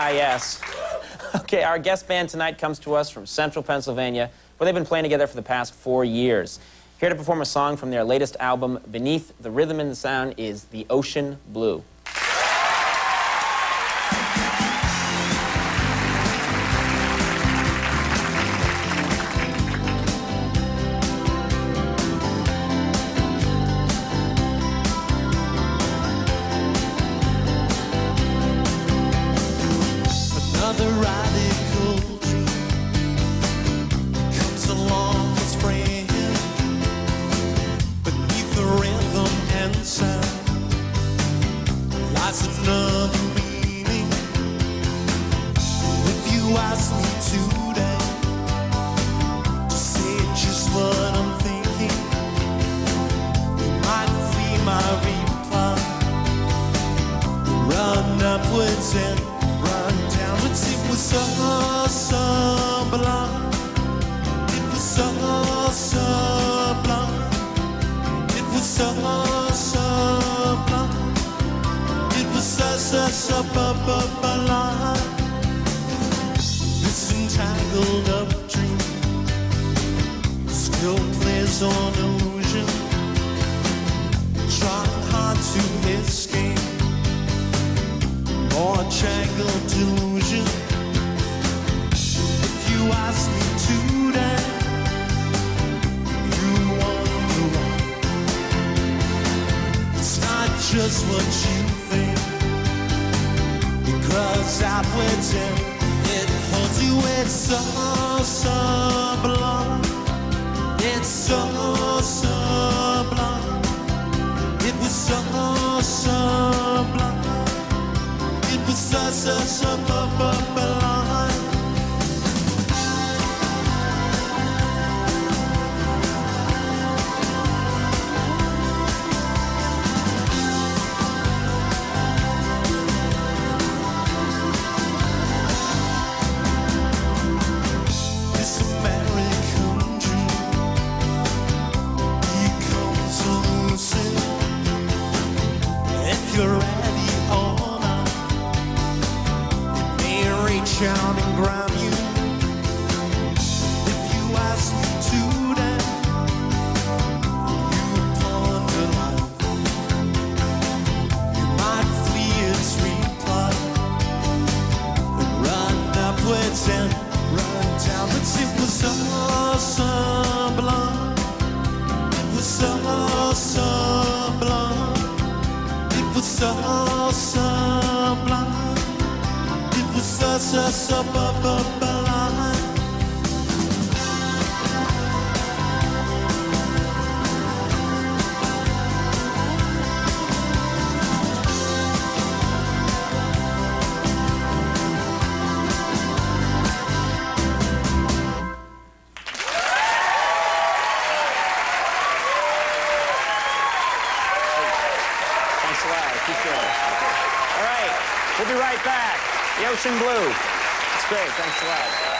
Ah, yes. Okay, our guest band tonight comes to us from central Pennsylvania, where they've been playing together for the past four years. Here to perform a song from their latest album, Beneath the Rhythm and the Sound, is The Ocean Blue. Lies another meaning. If you ask me today to say just what I'm thinking, you might flee my reply run upwards and run downwards. It was so sublime. Was so so sublime. This entangled up dream still plays on illusion, trying hard to escape or jangled delusion. If you ask me today, you wonder why. It's not just what you think. It grows outwards and it holds you. It's so sublime. It's so sublime. It was so sublime. It was a sublime. This you're ready oh, or not. It may reach out and grab you. If you ask me today, you ponder life. You might flee its reply and run run. It was so sublime. It was. It was so sublime. It was so so sublime. Lot. I appreciate. All right, we'll be right back. The Ocean Blue. It's great. Thanks a lot.